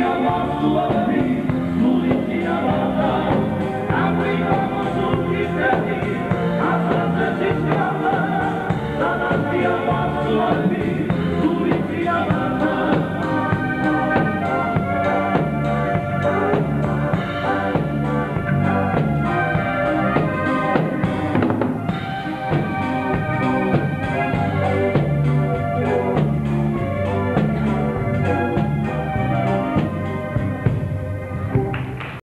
Polícia na sua vida, polícia na